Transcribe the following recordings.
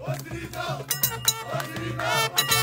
Wazirika! Wazirika!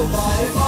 Let's